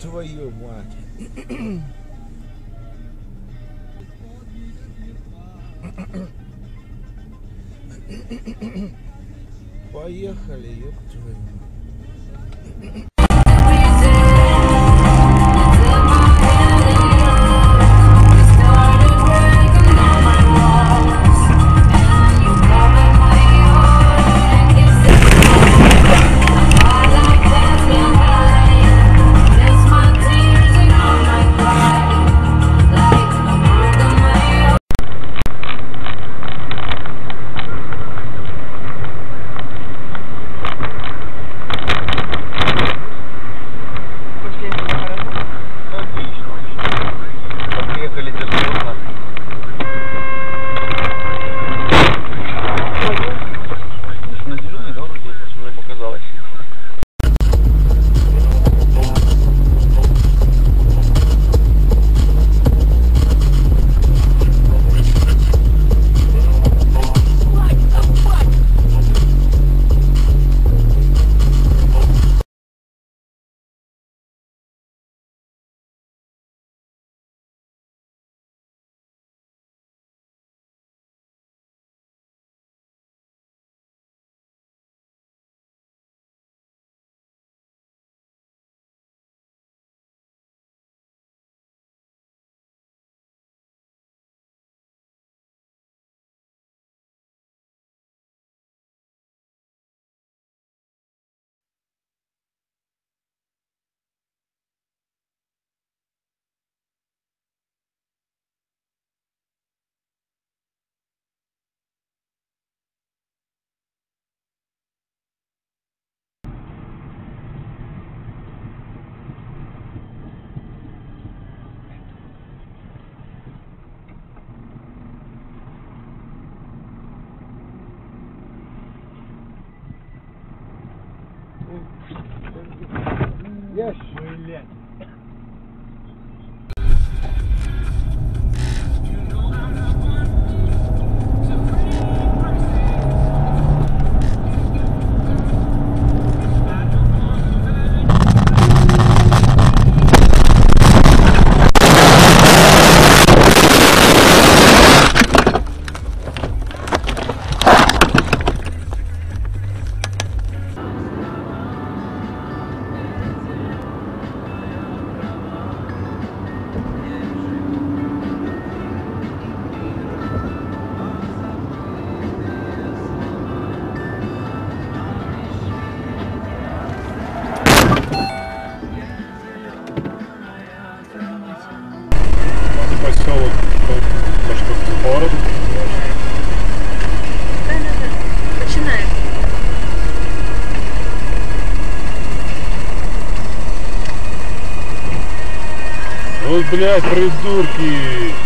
твою мать. Поехали, ёб твою мать. Ящик. Блять. Поселок то, что к городу. Да-да-да. Начинаем. Ой, блядь, придурки!